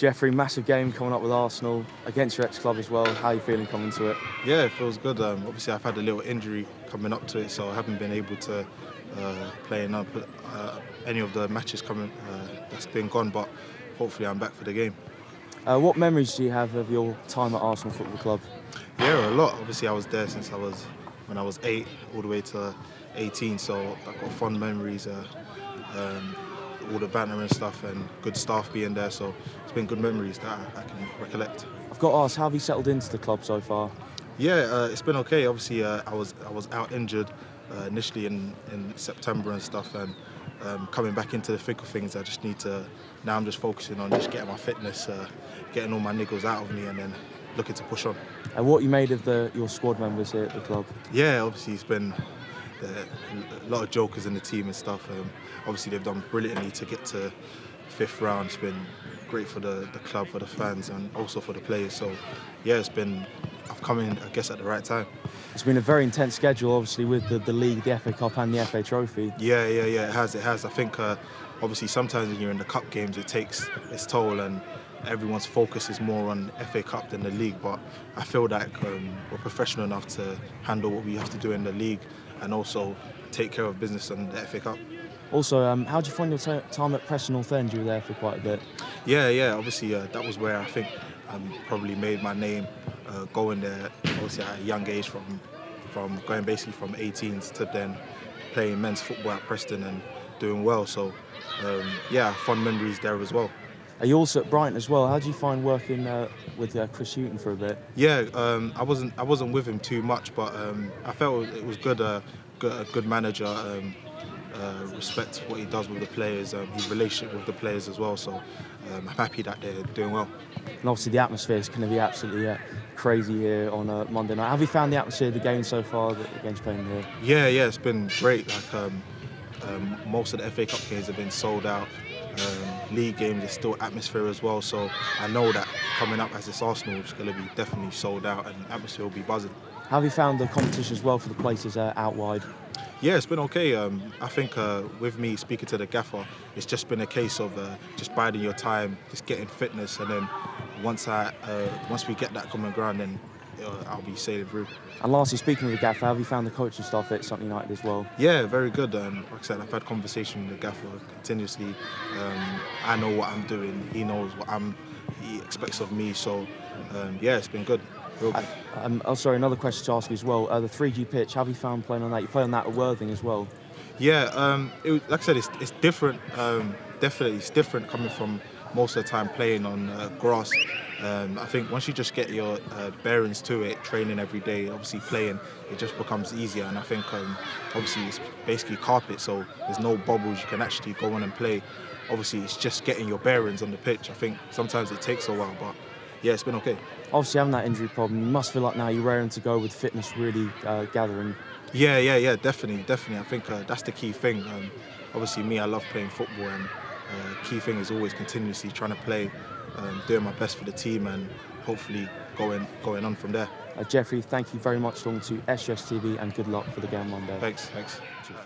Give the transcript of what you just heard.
Jeffrey, massive game coming up with Arsenal against your ex-club as well. How are you feeling coming to it? Yeah, it feels good. Um, obviously, I've had a little injury coming up to it, so I haven't been able to uh, play in uh, any of the matches coming uh, that's been gone. But hopefully, I'm back for the game. Uh, what memories do you have of your time at Arsenal Football Club? Yeah, a lot. Obviously, I was there since I was when I was eight, all the way to 18. So I've got fond memories. Uh, um, all the banner and stuff, and good staff being there. So it's been good memories that I, I can recollect. I've got to ask, how have you settled into the club so far? Yeah, uh, it's been okay. Obviously, uh, I was I was out injured uh, initially in, in September and stuff, and um, coming back into the thick of things, I just need to. Now I'm just focusing on just getting my fitness, uh, getting all my niggles out of me, and then looking to push on. And what you made of the, your squad members here at the club? Yeah, obviously it's been a lot of jokers in the team and stuff. Um, obviously, they've done brilliantly to get to fifth round. It's been great for the, the club, for the fans, and also for the players. So, yeah, it's been. I've come in, I guess, at the right time. It's been a very intense schedule, obviously, with the, the league, the FA Cup, and the FA Trophy. Yeah, yeah, yeah. It has. It has. I think, uh, obviously, sometimes when you're in the cup games, it takes its toll and everyone's focus is more on FA Cup than the league. But I feel like um, we're professional enough to handle what we have to do in the league and also take care of business in the FA Cup. Also, um, how did you find your time at Preston North End? You were there for quite a bit. Yeah, yeah. Obviously, uh, that was where I think um, probably made my name uh, going there. Obviously, at a young age, from from going basically from 18s to then playing men's football at Preston and doing well. So, um, yeah, fond memories there as well. Are you also at Brighton as well? How do you find working uh, with uh, Chris Hughton for a bit? Yeah, um, I wasn't I wasn't with him too much, but um, I felt it was good. Uh, good a good manager. Um, uh, respect what he does with the players, um, his relationship with the players as well. So um, I'm happy that they're doing well. And obviously the atmosphere is going to be absolutely uh, crazy here on uh, Monday night. Have you found the atmosphere of the game so far against playing here? Yeah, yeah, it's been great. Like um, um most of the FA Cup games have been sold out um, league games, there's still atmosphere as well. So I know that coming up as this Arsenal, it's going to be definitely sold out and atmosphere will be buzzing. Have you found the competition as well for the places uh, out wide? Yeah, it's been okay. Um, I think uh, with me speaking to the gaffer, it's just been a case of uh, just biding your time, just getting fitness, and then once I uh, once we get that common ground, then I'll be sailing through. And lastly, speaking of the gaffer, have you found the coaching staff at Sutton United as well? Yeah, very good. Um, like I said, I've had conversation with the gaffer continuously. Um, I know what I'm doing. He knows what I'm. He expects of me. So um, yeah, it's been good. Real good. I, um, oh, sorry, another question to ask you as well. Uh, the 3G pitch, have you found playing on that? You play on that at Worthing as well. Yeah, um, it, like I said, it's, it's different. Definitely, it's different coming from most of the time playing on uh, grass. Um, I think once you just get your uh, bearings to it, training every day, obviously playing, it just becomes easier. And I think um, obviously it's basically carpet, so there's no bubbles. You can actually go on and play. Obviously, it's just getting your bearings on the pitch. I think sometimes it takes a while, but yeah, it's been okay. Obviously, having that injury problem, you must feel like now you're raring to go with fitness really uh, gathering. Yeah, yeah, yeah, definitely, definitely. I think uh, that's the key thing. Um, obviously, me, I love playing football, and uh, key thing is always continuously trying to play um, doing my best for the team and hopefully going going on from there. Uh, Jeffrey, thank you very much along to SGS TV and good luck for the game Monday. Thanks, thanks. Cheers,